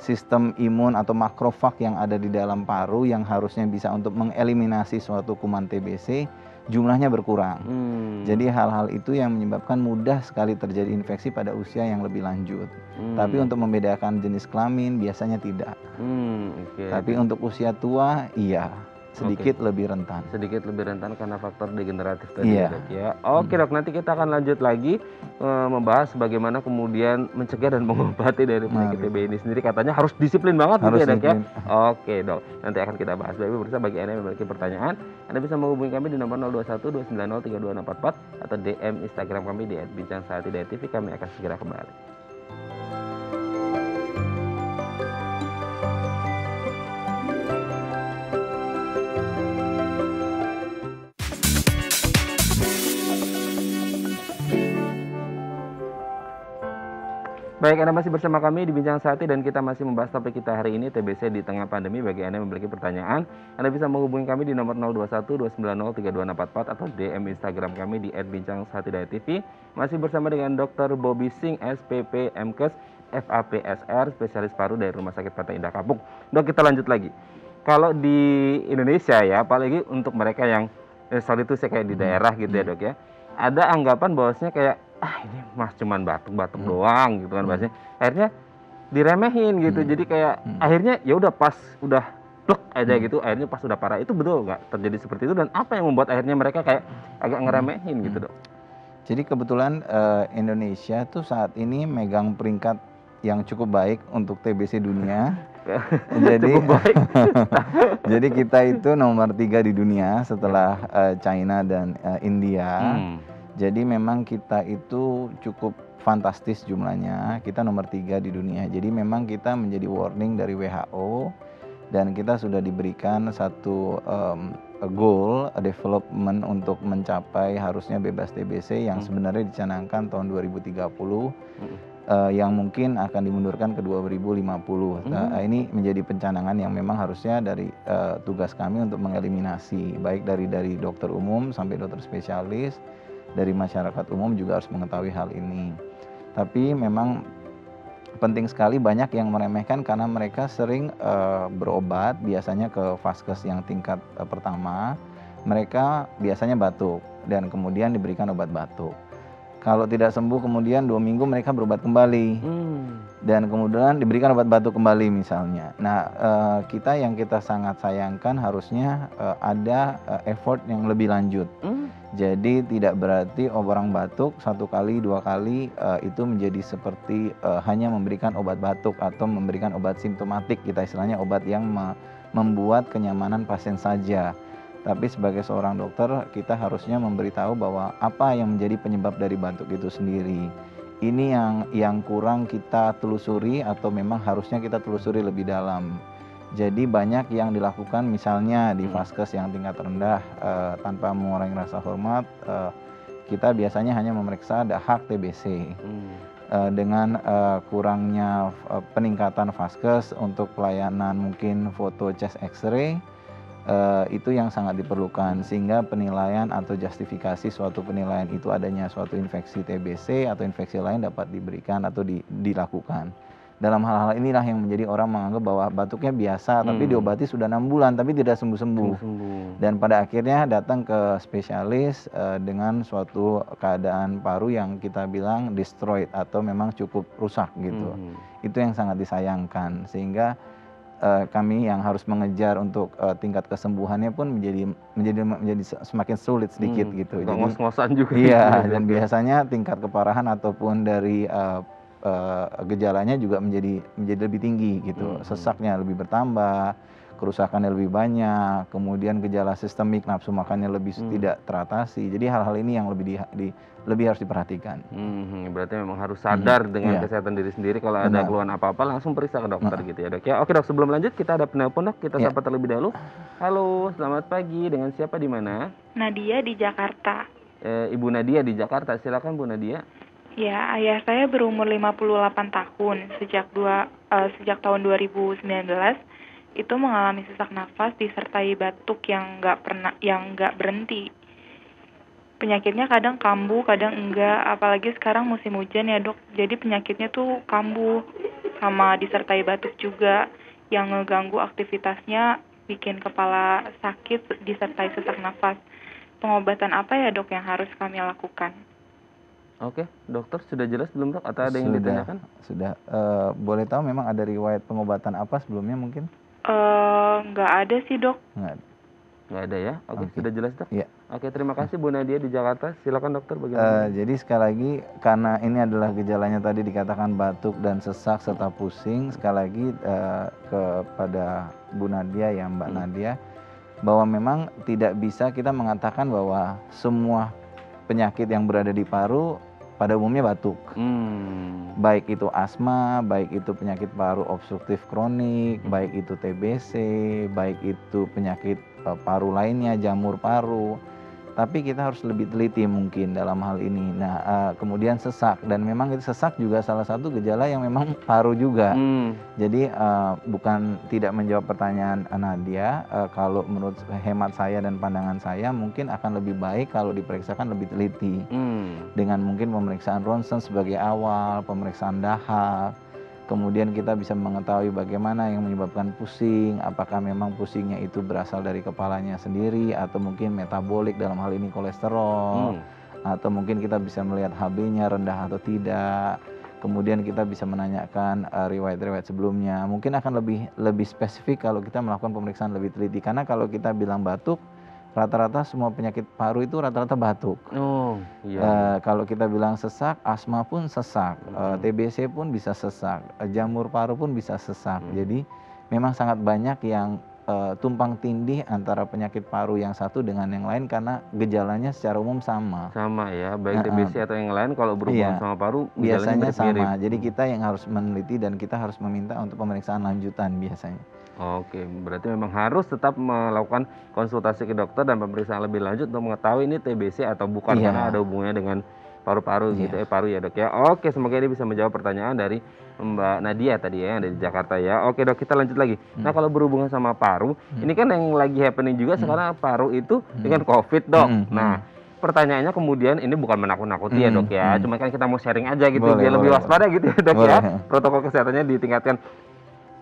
sistem imun atau makrofag yang ada di dalam paru yang harusnya bisa untuk mengeliminasi suatu kuman TBC jumlahnya berkurang. Hmm. Jadi hal-hal itu yang menyebabkan mudah sekali terjadi infeksi pada usia yang lebih lanjut. Hmm. Tapi untuk membedakan jenis kelamin biasanya tidak. Hmm, okay. Tapi untuk usia tua iya sedikit okay. lebih rentan. Sedikit lebih rentan karena faktor degeneratif tadi yeah. dok ya. Oke dok, nanti kita akan lanjut lagi uh, membahas bagaimana kemudian mencegah dan mengobati dari penyakit TB ini sendiri. Katanya harus disiplin banget harus gitu ya dok ya. Oke dok, nanti akan kita bahas. Baik pemirsa bagi anda yang memiliki pertanyaan, anda bisa menghubungi kami di nomor 021 290 32644 atau DM Instagram kami di @bincang_saat_tv. Kami akan segera kembali. Baik, Anda masih bersama kami di Bincang Sati dan kita masih membahas topik kita hari ini TBC di tengah pandemi. Bagi Anda yang memiliki pertanyaan, Anda bisa menghubungi kami di nomor 021 290 3244 atau DM Instagram kami di @bincang_sati_tv. Masih bersama dengan Dr. Bobby Singh, SPP MKes FAPSR, spesialis paru dari Rumah Sakit Pantai Indah Kapuk. Dok, kita lanjut lagi. Kalau di Indonesia ya, apalagi untuk mereka yang eh, soal itu saya kayak di hmm. daerah gitu ya, hmm. Dok ya. Ada anggapan bahwasanya kayak ah ini mas cuman batuk-batuk hmm. doang gitu kan bahasanya akhirnya diremehin gitu hmm. jadi kayak hmm. akhirnya ya udah pas udah plek aja hmm. gitu akhirnya pas udah parah itu betul nggak terjadi seperti itu dan apa yang membuat akhirnya mereka kayak agak hmm. ngeremehin gitu, hmm. gitu dok jadi kebetulan uh, Indonesia tuh saat ini megang peringkat yang cukup baik untuk TBC dunia jadi jadi kita itu nomor tiga di dunia setelah uh, China dan uh, India hmm jadi memang kita itu cukup fantastis jumlahnya. Kita nomor tiga di dunia. Jadi memang kita menjadi warning dari WHO dan kita sudah diberikan satu um, goal a development untuk mencapai harusnya bebas TBC yang hmm. sebenarnya dicanangkan tahun 2030 hmm. uh, yang mungkin akan dimundurkan ke 2050. Hmm. Nah, ini menjadi pencanangan yang memang harusnya dari uh, tugas kami untuk mengeliminasi baik dari dari dokter umum sampai dokter spesialis dari masyarakat umum juga harus mengetahui hal ini. Tapi memang penting sekali banyak yang meremehkan karena mereka sering uh, berobat biasanya ke vaskes yang tingkat uh, pertama. Mereka biasanya batuk dan kemudian diberikan obat batuk. Kalau tidak sembuh kemudian dua minggu mereka berobat kembali hmm. dan kemudian diberikan obat batuk kembali misalnya. Nah uh, kita yang kita sangat sayangkan harusnya uh, ada uh, effort yang lebih lanjut. Hmm. Jadi tidak berarti orang batuk satu kali dua kali uh, itu menjadi seperti uh, hanya memberikan obat batuk atau memberikan obat simptomatik kita istilahnya obat yang me membuat kenyamanan pasien saja tapi sebagai seorang dokter kita harusnya memberitahu bahwa apa yang menjadi penyebab dari batuk itu sendiri. ini yang yang kurang kita telusuri atau memang harusnya kita telusuri lebih dalam. Jadi banyak yang dilakukan misalnya di hmm. vaskes yang tingkat rendah uh, tanpa mengurangi rasa hormat, uh, kita biasanya hanya memeriksa ada hak TBC. Hmm. Uh, dengan kurangnya peningkatan vaskes untuk pelayanan mungkin foto chest X-ray uh, itu yang sangat diperlukan sehingga penilaian atau justifikasi suatu penilaian itu adanya suatu infeksi TBC atau infeksi lain dapat diberikan atau di, dilakukan. Dalam hal-hal inilah yang menjadi orang menganggap bahwa batuknya biasa, hmm. tapi diobati sudah enam bulan, tapi tidak sembuh-sembuh. Dan pada akhirnya datang ke spesialis uh, dengan suatu keadaan paru yang kita bilang destroyed atau memang cukup rusak gitu. Hmm. Itu yang sangat disayangkan, sehingga uh, kami yang harus mengejar untuk uh, tingkat kesembuhannya pun menjadi menjadi menjadi semakin sulit sedikit hmm, gitu. Jadi ngos-ngosan juga. Iya, dan biasanya tingkat keparahan ataupun dari uh, uh, gejalanya juga menjadi menjadi lebih tinggi gitu. Hmm. Sesaknya lebih bertambah, kerusakannya lebih banyak, kemudian gejala sistemik nafsu makannya lebih hmm. tidak teratasi. Jadi hal-hal ini yang lebih di, di lebih harus diperhatikan. Hmm, berarti memang harus sadar hmm. dengan yeah. kesehatan diri sendiri kalau Benar. ada keluhan apa-apa langsung periksa ke dokter nah. gitu ya dok. Ya oke dok sebelum lanjut kita ada penelpon dok kita yeah. sapa terlebih dahulu. Halo selamat pagi dengan siapa di mana? Nadia di Jakarta. Eh, Ibu Nadia di Jakarta silakan Bu Nadia. Ya ayah saya berumur 58 tahun sejak dua uh, sejak tahun 2019 itu mengalami sesak nafas disertai batuk yang nggak pernah yang nggak berhenti penyakitnya kadang kambuh, kadang enggak. Apalagi sekarang musim hujan ya dok. Jadi penyakitnya tuh kambuh sama disertai batuk juga yang ngeganggu aktivitasnya, bikin kepala sakit disertai sesak nafas. Pengobatan apa ya dok yang harus kami lakukan? Oke, dokter sudah jelas belum dok? Atau ada yang ditanyakan? Sudah. Uh, boleh tahu memang ada riwayat pengobatan apa sebelumnya mungkin? Uh, nggak ada sih dok. Nggak Nggak ada ya? Oke, okay. sudah jelas dok? Iya. Oke, terima kasih Bu Nadia di Jakarta. Silakan dokter bagaimana? Uh, jadi sekali lagi karena ini adalah gejalanya tadi dikatakan batuk dan sesak serta pusing. Sekali lagi uh, kepada Bu Nadia ya Mbak hmm. Nadia bahwa memang tidak bisa kita mengatakan bahwa semua penyakit yang berada di paru pada umumnya batuk. Hmm. Baik itu asma, baik itu penyakit paru obstruktif kronik, hmm. baik itu TBC, baik itu penyakit uh, paru lainnya, jamur paru tapi kita harus lebih teliti mungkin dalam hal ini. Nah, uh, kemudian sesak dan memang itu sesak juga salah satu gejala yang memang paru juga. Hmm. Jadi uh, bukan tidak menjawab pertanyaan Nadia. Uh, kalau menurut hemat saya dan pandangan saya mungkin akan lebih baik kalau diperiksakan lebih teliti hmm. dengan mungkin pemeriksaan ronsen sebagai awal, pemeriksaan dahak kemudian kita bisa mengetahui bagaimana yang menyebabkan pusing, apakah memang pusingnya itu berasal dari kepalanya sendiri atau mungkin metabolik dalam hal ini kolesterol, hmm. atau mungkin kita bisa melihat HB-nya rendah atau tidak. Kemudian kita bisa menanyakan uh, riwayat-riwayat sebelumnya. Mungkin akan lebih lebih spesifik kalau kita melakukan pemeriksaan lebih teliti karena kalau kita bilang batuk rata-rata semua penyakit paru itu rata-rata batuk. Oh, iya. Uh, kalau kita bilang sesak, asma pun sesak, uh, hmm. TBC pun bisa sesak, uh, jamur paru pun bisa sesak. Hmm. Jadi memang sangat banyak yang uh, tumpang tindih antara penyakit paru yang satu dengan yang lain karena gejalanya secara umum sama. Sama ya, baik TBC atau yang lain kalau berhubungan iya, sama paru biasanya sama. Jadi kita yang harus meneliti dan kita harus meminta untuk pemeriksaan lanjutan biasanya. Oke, berarti memang harus tetap melakukan konsultasi ke dokter dan pemeriksaan lebih lanjut untuk mengetahui ini TBC atau bukan iya. karena ada hubungannya dengan paru-paru iya. gitu ya paru ya dok ya. Oke, semoga ini bisa menjawab pertanyaan dari Mbak Nadia tadi ya yang dari Jakarta ya. Oke dok, kita lanjut lagi. Hmm. Nah kalau berhubungan sama paru, hmm. ini kan yang lagi happening juga hmm. sekarang paru itu hmm. dengan COVID dok. Hmm. Nah pertanyaannya kemudian ini bukan menakut-nakuti hmm, ya dok ya, hmm. cuma kan kita mau sharing aja gitu boleh, biar boleh, lebih waspada gitu ya dok ya. boleh. ya. Protokol kesehatannya ditingkatkan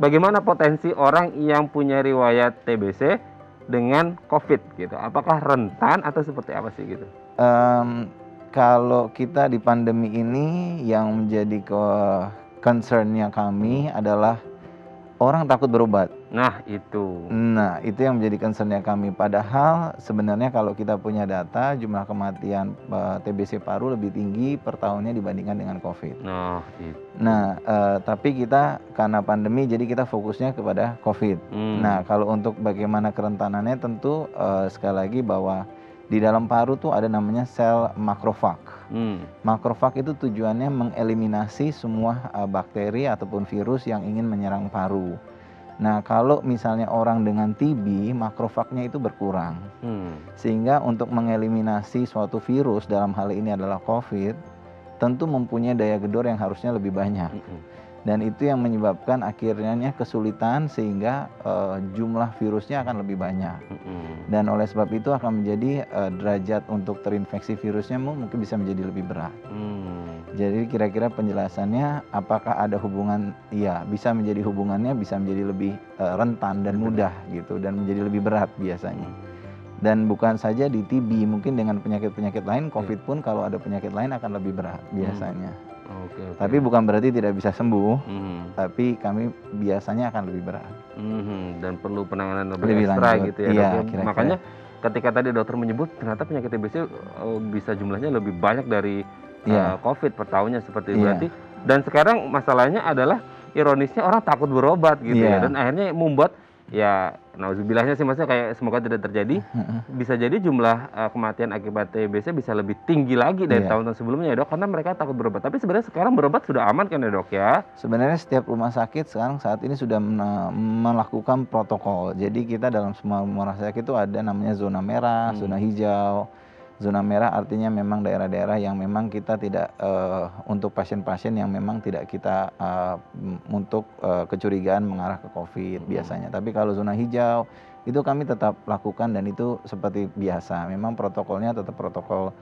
bagaimana potensi orang yang punya riwayat TBC dengan COVID gitu? Apakah rentan atau seperti apa sih gitu? Um, kalau kita di pandemi ini yang menjadi ke concernnya kami adalah orang takut berobat. Nah, itu. Nah, itu yang menjadi concernnya kami. Padahal sebenarnya kalau kita punya data jumlah kematian uh, eh, TBC paru lebih tinggi per tahunnya dibandingkan dengan COVID. Nah, itu. Nah, uh, tapi kita karena pandemi jadi kita fokusnya kepada COVID. Hmm. Nah, kalau untuk bagaimana kerentanannya tentu uh, sekali lagi bahwa di dalam paru tuh ada namanya sel makrofag. Hmm. Makrofag itu tujuannya mengeliminasi semua uh, bakteri ataupun virus yang ingin menyerang paru. Nah, kalau misalnya orang dengan TB, makrofagnya itu berkurang. Hmm. Sehingga untuk mengeliminasi suatu virus dalam hal ini adalah COVID, tentu mempunyai daya gedor yang harusnya lebih banyak. Hmm dan itu yang menyebabkan akhirnya kesulitan sehingga uh, jumlah virusnya akan lebih banyak mm-hmm. dan oleh sebab itu akan menjadi uh, derajat untuk terinfeksi virusnya mungkin bisa menjadi lebih berat mm. jadi kira-kira penjelasannya apakah ada hubungan iya bisa menjadi hubungannya bisa menjadi lebih uh, rentan dan mudah gitu dan menjadi lebih berat biasanya dan bukan saja di TB mungkin dengan penyakit-penyakit lain iya. COVID pun kalau ada penyakit lain akan lebih berat biasanya. Hmm. Okay, okay. Tapi bukan berarti tidak bisa sembuh, mm-hmm. tapi kami biasanya akan lebih berat. Mm-hmm. Dan perlu penanganan lebih, lebih ekstra lanjut. gitu ya, iya, dok. Ya? Makanya ketika tadi dokter menyebut ternyata penyakit TBC uh, bisa jumlahnya lebih banyak dari yeah. uh, COVID per tahunnya seperti itu. Yeah. Berarti dan sekarang masalahnya adalah ironisnya orang takut berobat gitu yeah. ya dan akhirnya membuat ya nauzubillahnya sih maksudnya kayak semoga tidak terjadi. Bisa jadi jumlah uh, kematian akibat TBC bisa lebih tinggi lagi dari yeah. tahun-tahun sebelumnya ya dok. Karena mereka takut berobat. Tapi sebenarnya sekarang berobat sudah aman kan ya dok ya? Sebenarnya setiap rumah sakit sekarang saat ini sudah melakukan protokol. Jadi kita dalam semua rumah sakit itu ada namanya zona merah hmm. zona hijau zona merah artinya memang daerah-daerah yang memang kita tidak uh, untuk pasien-pasien yang memang tidak kita uh, untuk uh, kecurigaan mengarah ke COVID hmm. biasanya. Tapi kalau zona hijau itu kami tetap lakukan dan itu seperti biasa. Memang protokolnya tetap protokol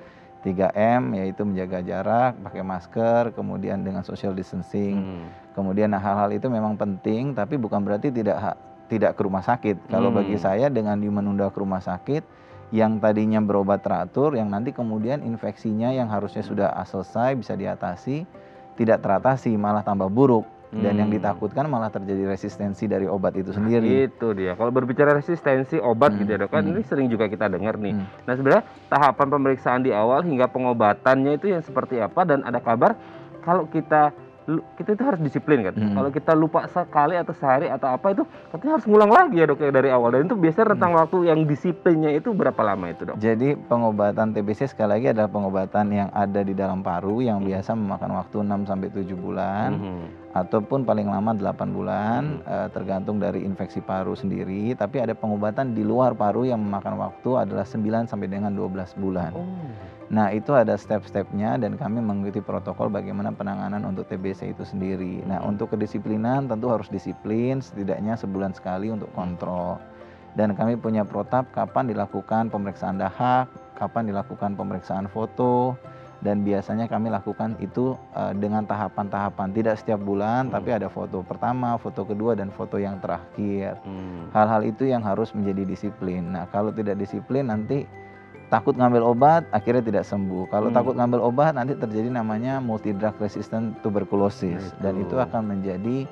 3M yaitu menjaga jarak, pakai masker, kemudian dengan social distancing. Hmm. Kemudian nah, hal-hal itu memang penting tapi bukan berarti tidak tidak ke rumah sakit. Kalau hmm. bagi saya dengan menunda ke rumah sakit yang tadinya berobat teratur yang nanti kemudian infeksinya yang harusnya sudah selesai bisa diatasi tidak teratasi malah tambah buruk dan yang hmm. ditakutkan malah terjadi resistensi dari obat itu sendiri. Nah, itu dia. Kalau berbicara resistensi obat hmm. gitu ya dok, kan hmm. ini sering juga kita dengar nih. Hmm. Nah sebenarnya tahapan pemeriksaan di awal hingga pengobatannya itu yang seperti apa dan ada kabar kalau kita kita itu harus disiplin kan. Hmm. Kalau kita lupa sekali atau sehari atau apa itu katanya harus ngulang lagi ya dok ya dari awal. Dan itu biasanya rentang hmm. waktu yang disiplinnya itu berapa lama itu dok? Jadi pengobatan TBC sekali lagi adalah pengobatan yang ada di dalam paru yang hmm. biasa memakan waktu 6 sampai 7 bulan. Hmm. Ataupun paling lama 8 bulan hmm. uh, tergantung dari infeksi paru sendiri. Tapi ada pengobatan di luar paru yang memakan waktu adalah 9 sampai dengan 12 bulan. Oh. Nah, itu ada step-stepnya dan kami mengikuti protokol bagaimana penanganan untuk TBC itu sendiri. Nah, untuk kedisiplinan tentu harus disiplin setidaknya sebulan sekali untuk kontrol. Dan kami punya protap kapan dilakukan pemeriksaan dahak, kapan dilakukan pemeriksaan foto, dan biasanya kami lakukan itu uh, dengan tahapan-tahapan tidak setiap bulan hmm. tapi ada foto pertama, foto kedua dan foto yang terakhir. Hmm. Hal-hal hmm. itu yang harus menjadi disiplin. Nah, kalau tidak disiplin nanti takut ngambil obat akhirnya tidak sembuh. Kalau hmm. takut ngambil obat nanti terjadi namanya multi drug resistant tuberculosis itu. dan itu akan menjadi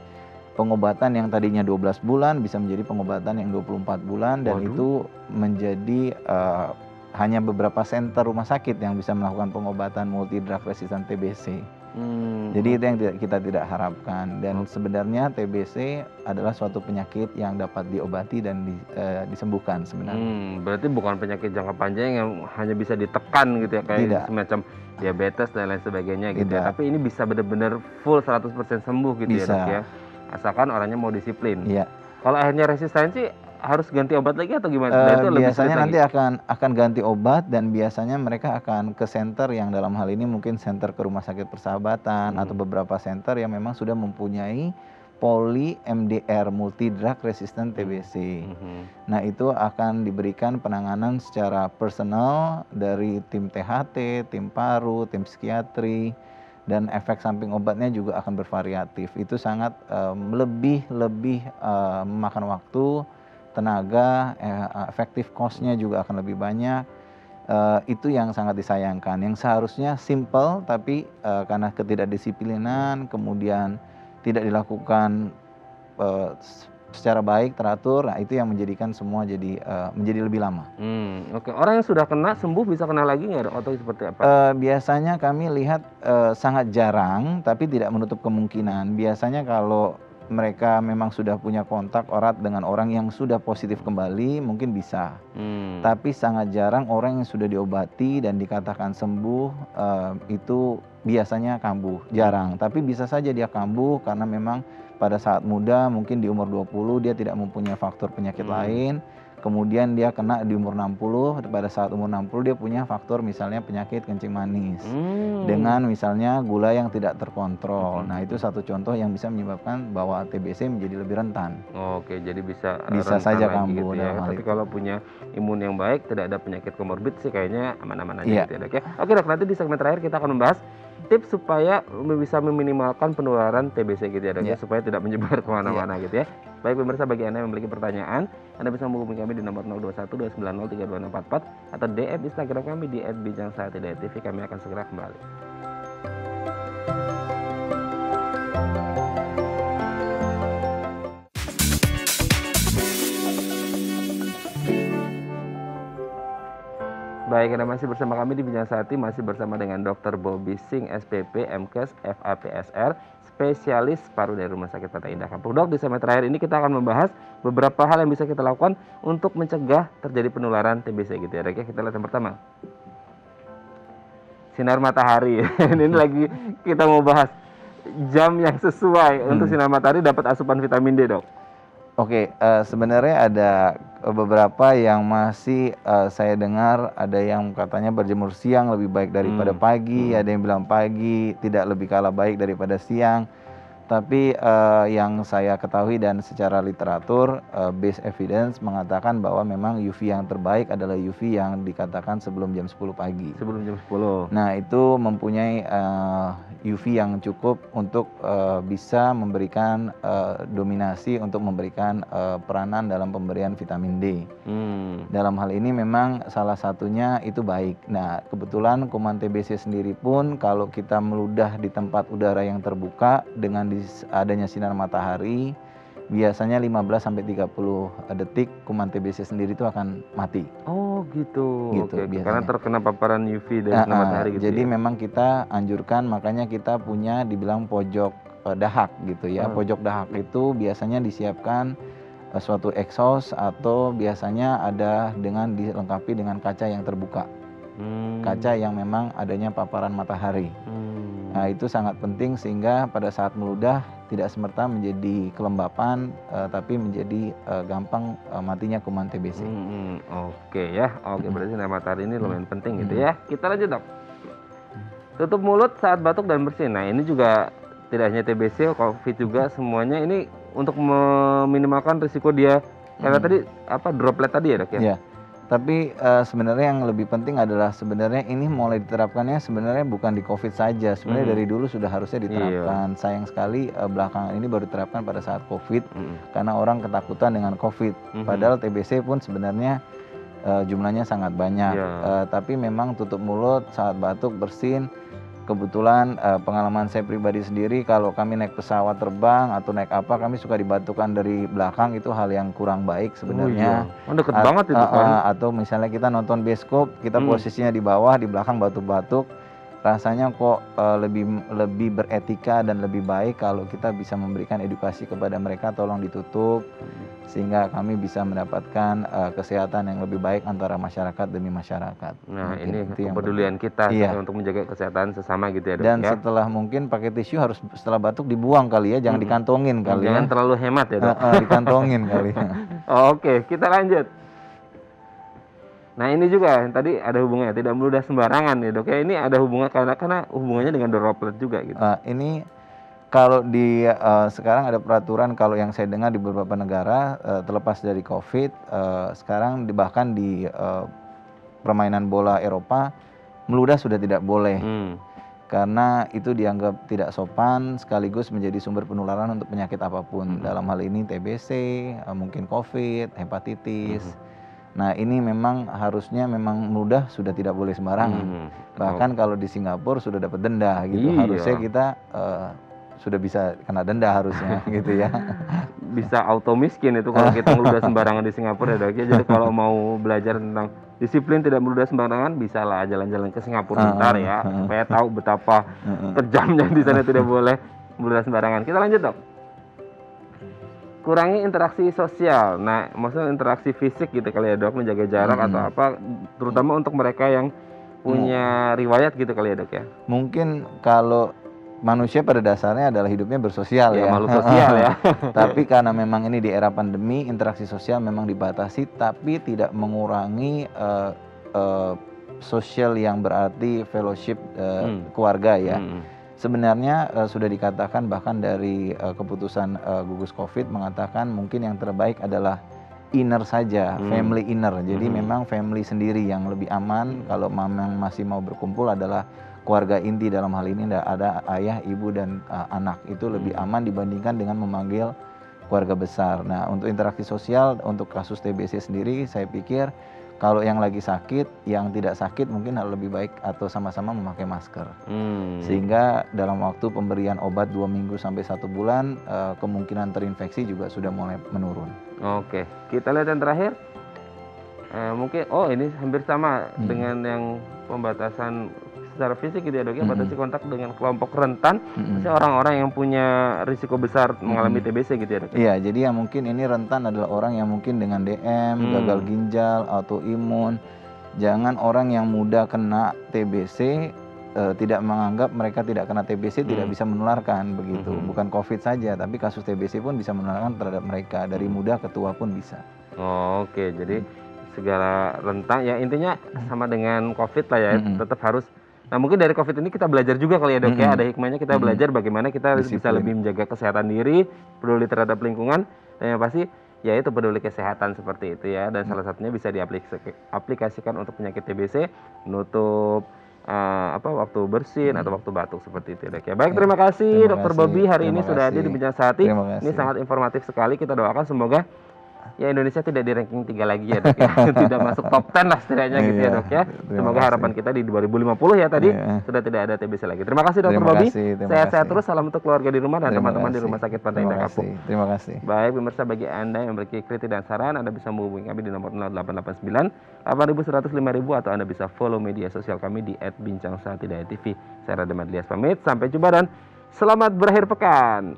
pengobatan yang tadinya 12 bulan bisa menjadi pengobatan yang 24 bulan dan Waduh. itu menjadi uh, hanya beberapa center rumah sakit yang bisa melakukan pengobatan multi drug resistant TBC. Hmm. Jadi itu yang kita tidak harapkan dan hmm. sebenarnya TBC adalah suatu penyakit yang dapat diobati dan di, uh, disembuhkan sebenarnya. Hmm, berarti bukan penyakit jangka panjang yang hanya bisa ditekan gitu ya kayak tidak. semacam diabetes dan lain sebagainya gitu ya. Tapi ini bisa benar-benar full 100% sembuh gitu ya, bisa. ya dok ya. Asalkan orangnya mau disiplin. Iya. Kalau akhirnya resistensi harus ganti obat lagi atau gimana? Uh, itu biasanya nanti lagi. akan akan ganti obat dan biasanya mereka akan ke center yang dalam hal ini mungkin center ke rumah sakit persahabatan hmm. atau beberapa center yang memang sudah mempunyai poli MDR multi drug resistant TBC. Hmm. Nah, itu akan diberikan penanganan secara personal dari tim THT, tim paru, tim psikiatri dan efek samping obatnya juga akan bervariatif. Itu sangat um, lebih lebih uh, memakan waktu tenaga, eh, efektif cost-nya juga akan lebih banyak. Uh, itu yang sangat disayangkan. Yang seharusnya simple tapi uh, karena ketidakdisiplinan, kemudian tidak dilakukan uh, secara baik teratur, nah itu yang menjadikan semua jadi uh, menjadi lebih lama. Hmm, Oke, okay. orang yang sudah kena sembuh bisa kena lagi nggak atau seperti apa? Uh, biasanya kami lihat uh, sangat jarang, tapi tidak menutup kemungkinan. Biasanya kalau mereka memang sudah punya kontak erat dengan orang yang sudah positif kembali, mungkin bisa. Hmm. Tapi sangat jarang orang yang sudah diobati dan dikatakan sembuh uh, itu biasanya kambuh, jarang. Tapi bisa saja dia kambuh karena memang pada saat muda mungkin di umur 20 dia tidak mempunyai faktor penyakit hmm. lain kemudian dia kena di umur 60 pada saat umur 60 dia punya faktor misalnya penyakit kencing manis hmm. dengan misalnya gula yang tidak terkontrol hmm. nah itu satu contoh yang bisa menyebabkan bahwa TBC menjadi lebih rentan oke jadi bisa bisa saja kambuh gitu ya. tapi itu. kalau punya imun yang baik tidak ada penyakit komorbid sih kayaknya aman-aman aja yeah. gitu ya dok ya oke dok nanti di segmen terakhir kita akan membahas tips supaya bisa meminimalkan penularan TBC gitu ya dok yeah. ya supaya tidak menyebar ke mana-mana yeah. gitu ya. Baik pemirsa bagi anda yang memiliki pertanyaan, anda bisa menghubungi kami di nomor 021 290 atau DM Instagram kami di @bijangsatidayatv. Kami akan segera kembali. Baik, Anda masih bersama kami di Bincang Sati, masih bersama dengan Dr. Bobby Singh, SPP, MKes, FAPSR, spesialis paru dari Rumah Sakit Kota Indah Kampung. Dok, di segmen terakhir ini kita akan membahas beberapa hal yang bisa kita lakukan untuk mencegah terjadi penularan TBC gitu ya. Dok, ya. Kita lihat yang pertama. Sinar matahari. ini lagi kita mau bahas jam yang sesuai hmm. untuk sinar matahari dapat asupan vitamin D, Dok. Oke, uh, sebenarnya ada beberapa yang masih uh, saya dengar ada yang katanya berjemur siang lebih baik daripada hmm. pagi, hmm. ada yang bilang pagi tidak lebih kalah baik daripada siang. Tapi uh, yang saya ketahui dan secara literatur uh, base evidence mengatakan bahwa memang UV yang terbaik adalah UV yang dikatakan sebelum jam 10 pagi. Sebelum jam 10. Nah, itu mempunyai uh, UV yang cukup untuk uh, bisa memberikan uh, dominasi untuk memberikan uh, peranan dalam pemberian vitamin D. Hmm. Dalam hal ini memang salah satunya itu baik. Nah, kebetulan kuman TBC sendiri pun kalau kita meludah di tempat udara yang terbuka dengan adanya sinar matahari biasanya 15 sampai 30 detik kuman TBC sendiri itu akan mati. Oh, gitu. Gitu Oke, Karena terkena paparan UV dari nah, sinar matahari gitu. Jadi ya? memang kita anjurkan makanya kita punya dibilang pojok uh, dahak gitu ya. Hmm. Pojok dahak itu biasanya disiapkan uh, suatu exhaust atau biasanya ada dengan dilengkapi dengan kaca yang terbuka. Hmm. Kaca yang memang adanya paparan matahari. Hmm Nah, itu sangat penting sehingga pada saat meludah tidak semerta menjadi kelembapan uh, tapi menjadi uh, gampang uh, matinya kuman TBC. Hmm, hmm, Oke okay, ya. Oke, okay, berarti sinar matahari ini lumayan hmm. penting gitu ya. Kita lanjut, Dok. Tutup mulut saat batuk dan bersin. Nah, ini juga tidak hanya TBC, COVID juga semuanya ini untuk meminimalkan risiko dia karena hmm. tadi apa droplet tadi ya, Dok ya? Yeah tapi uh, sebenarnya yang lebih penting adalah sebenarnya ini mulai diterapkannya sebenarnya bukan di COVID saja. Sebenarnya hmm. dari dulu sudah harusnya diterapkan. Iya. Sayang sekali uh, belakangan ini baru diterapkan pada saat COVID hmm. karena orang ketakutan dengan COVID. Hmm. Padahal TBC pun sebenarnya uh, jumlahnya sangat banyak. Yeah. Uh, tapi memang tutup mulut saat batuk bersin kebetulan uh, pengalaman saya pribadi sendiri kalau kami naik pesawat terbang atau naik apa kami suka dibatukan dari belakang itu hal yang kurang baik sebenarnya. Oh, iya. oh deket A banget itu kan. Uh, atau misalnya kita nonton bioskop, kita hmm. posisinya di bawah, di belakang batuk-batuk rasanya kok uh, lebih lebih beretika dan lebih baik kalau kita bisa memberikan edukasi kepada mereka tolong ditutup sehingga kami bisa mendapatkan uh, kesehatan yang lebih baik antara masyarakat demi masyarakat. Nah, mungkin ini kepedulian kita iya. untuk menjaga kesehatan sesama gitu ya, Dok. Dan ya? setelah mungkin pakai tisu harus setelah batuk dibuang kali ya, jangan hmm. dikantongin kali jangan ya. terlalu hemat ya, Dok. Uh, uh, dikantongin kali. Oke, kita lanjut. Nah ini juga yang tadi ada hubungannya tidak meludah sembarangan ya dok ya ini ada hubungan karena karena hubungannya dengan droplet juga gitu. Uh, ini kalau di uh, sekarang ada peraturan kalau yang saya dengar di beberapa negara uh, terlepas dari COVID uh, sekarang di, bahkan di uh, permainan bola Eropa meludah sudah tidak boleh. Hmm. Karena itu dianggap tidak sopan sekaligus menjadi sumber penularan untuk penyakit apa pun. Hmm. Dalam hal ini TBC, uh, mungkin COVID, hepatitis. Hmm Nah ini memang harusnya memang mudah sudah tidak boleh sembarangan. Hmm. Bahkan oh. kalau di Singapura sudah dapat denda gitu. Iya. Harusnya kita uh, sudah bisa kena denda harusnya gitu ya. Bisa auto miskin itu kalau kita meludah sembarangan di Singapura ya dok. Jadi kalau mau belajar tentang disiplin tidak meludah sembarangan, bisa lah jalan-jalan ke Singapura bentar ya, supaya tahu betapa terjamnya di sana tidak boleh meludah sembarangan. Kita lanjut dok. Kurangi interaksi sosial. Nah, maksudnya interaksi fisik gitu kali ya dok, menjaga jarak hmm. atau apa, terutama untuk mereka yang punya hmm. riwayat gitu kali ya dok ya. Mungkin kalau manusia pada dasarnya adalah hidupnya bersosial ya, ya. makhluk sosial ya. tapi karena memang ini di era pandemi interaksi sosial memang dibatasi, tapi tidak mengurangi uh, uh, sosial yang berarti fellowship uh, hmm. keluarga ya. Hmm. Sebenarnya uh, sudah dikatakan bahkan dari uh, keputusan uh, gugus COVID mengatakan mungkin yang terbaik adalah inner saja, hmm. family inner. Jadi hmm. memang family sendiri yang lebih aman. Kalau memang masih mau berkumpul adalah keluarga inti dalam hal ini ada ayah, ibu dan uh, anak itu lebih hmm. aman dibandingkan dengan memanggil keluarga besar. Nah, untuk interaksi sosial untuk kasus TBC sendiri saya pikir kalau yang lagi sakit, yang tidak sakit mungkin lebih baik atau sama-sama memakai masker. Hmm. Sehingga dalam waktu pemberian obat dua minggu sampai satu bulan, uh, kemungkinan terinfeksi juga sudah mulai menurun. Oke, kita lihat yang terakhir. Uh, mungkin, oh ini hampir sama hmm. dengan yang pembatasan secara fisik gitu ya dok ya mm -hmm. batasi kontak dengan kelompok rentan mm -hmm. orang-orang yang punya risiko besar mengalami mm -hmm. TBC gitu ya dok ya? iya jadi yang mungkin ini rentan adalah orang yang mungkin dengan DM mm. gagal ginjal autoimun jangan orang yang mudah kena TBC uh, tidak menganggap mereka tidak kena TBC hmm. tidak bisa menularkan begitu. Hmm. Bukan COVID saja, tapi kasus TBC pun bisa menularkan terhadap mereka dari muda ke tua pun bisa. Oh, Oke, okay. jadi segala rentang ya intinya sama dengan COVID lah ya, hmm. tetap harus Nah mungkin dari COVID ini kita belajar juga kali ya dok mm -hmm. ya ada hikmahnya kita mm -hmm. belajar bagaimana kita Disiplin. bisa lebih menjaga kesehatan diri, peduli terhadap lingkungan dan yang pasti ya itu peduli kesehatan seperti itu ya dan mm. salah satunya bisa diaplikasikan untuk penyakit TBC, nutup uh, apa waktu bersin hmm. atau waktu batuk seperti itu dok ya. Baik terima kasih terima Dokter Bobby hari ini kasih. sudah hadir di Bincang Sehati. Ini sangat informatif sekali kita doakan semoga ya Indonesia tidak di ranking tiga lagi ya dok ya. Tidak masuk top 10 lah setidaknya gitu ya iya, dok ya. semoga harapan kita di 2050 ya tadi iya. sudah tidak ada TBC lagi. Terima kasih dokter Bobi sehat-sehat terus salam untuk keluarga di rumah dan teman-teman di rumah sakit Pantai Indah Kapuk. terima kasih. Baik pemirsa bagi anda yang memiliki kritik dan saran anda bisa menghubungi kami di nomor 0889 8100 5000 atau anda bisa follow media sosial kami di @bincang TV saya Radha Madlias pamit. Sampai jumpa dan selamat berakhir pekan